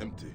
Empty.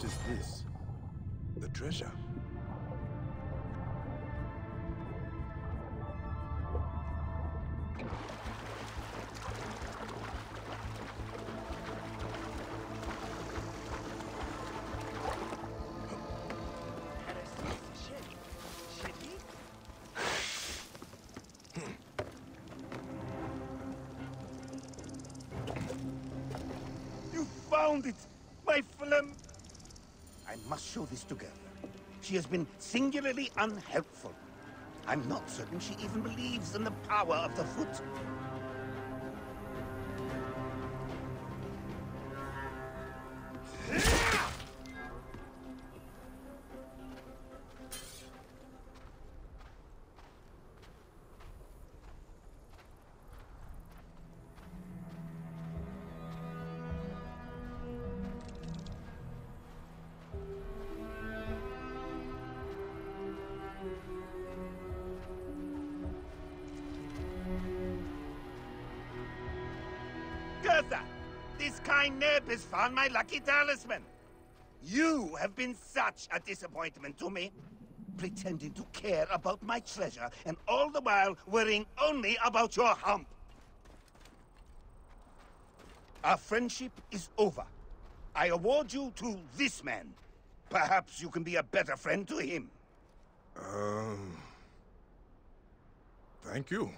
What is this? The treasure. Found it! My phlegm! I must show this to Gerda. She has been singularly unhelpful. I'm not certain she even believes in the power of the foot. Gertha! This kind neb has found my lucky talisman. You have been such a disappointment to me. Pretending to care about my treasure, and all the while worrying only about your hump. Our friendship is over. I award you to this man. Perhaps you can be a better friend to him. Um. Thank you